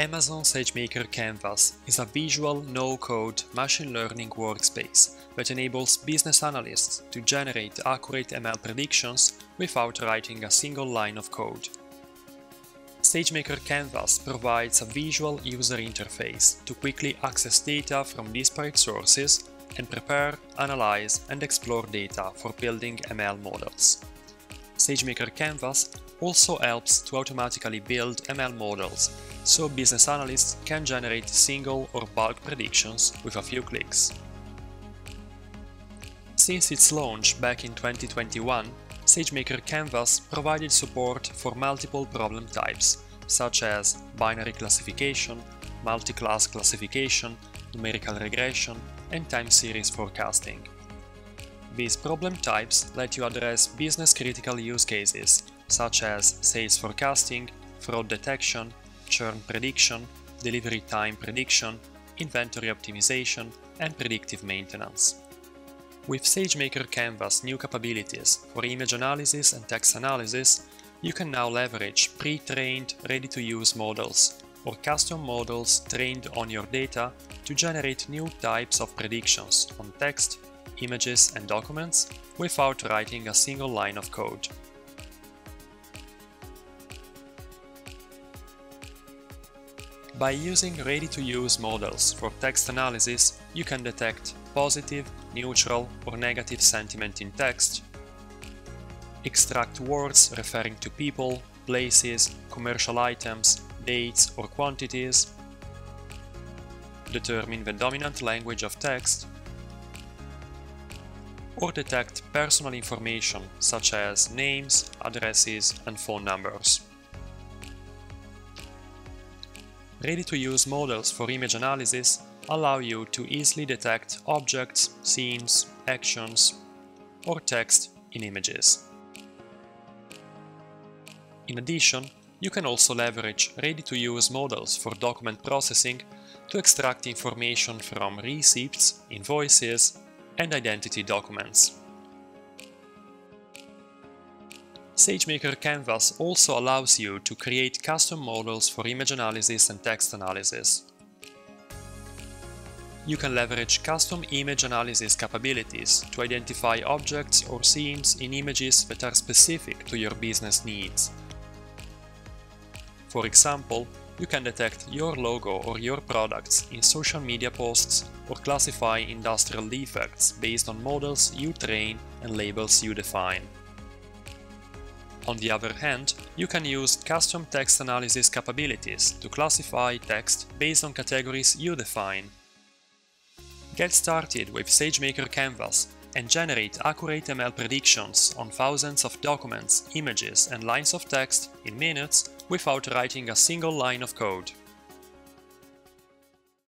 Amazon SageMaker Canvas is a visual, no-code machine learning workspace that enables business analysts to generate accurate ML predictions without writing a single line of code. SageMaker Canvas provides a visual user interface to quickly access data from disparate sources and prepare, analyze, and explore data for building ML models. SageMaker Canvas also helps to automatically build ML models, so business analysts can generate single or bulk predictions with a few clicks. Since its launch back in 2021, SageMaker Canvas provided support for multiple problem types, such as binary classification, multi-class classification, numerical regression, and time series forecasting. These problem types let you address business-critical use cases, such as sales forecasting, fraud detection, churn prediction, delivery time prediction, inventory optimization, and predictive maintenance. With SageMaker Canvas new capabilities for image analysis and text analysis, you can now leverage pre-trained, ready-to-use models or custom models trained on your data to generate new types of predictions on text, images and documents without writing a single line of code. By using ready-to-use models for text analysis, you can detect positive, neutral or negative sentiment in text, extract words referring to people, places, commercial items, dates or quantities, determine the dominant language of text, or detect personal information such as names, addresses and phone numbers. Ready-to-use models for image analysis allow you to easily detect objects, scenes, actions, or text in images. In addition, you can also leverage ready-to-use models for document processing to extract information from receipts, invoices, and identity documents. SageMaker Canvas also allows you to create custom models for image analysis and text analysis. You can leverage custom image analysis capabilities to identify objects or scenes in images that are specific to your business needs. For example, you can detect your logo or your products in social media posts or classify industrial defects based on models you train and labels you define. On the other hand, you can use custom text analysis capabilities to classify text based on categories you define. Get started with SageMaker Canvas and generate accurate ML predictions on thousands of documents, images and lines of text in minutes without writing a single line of code.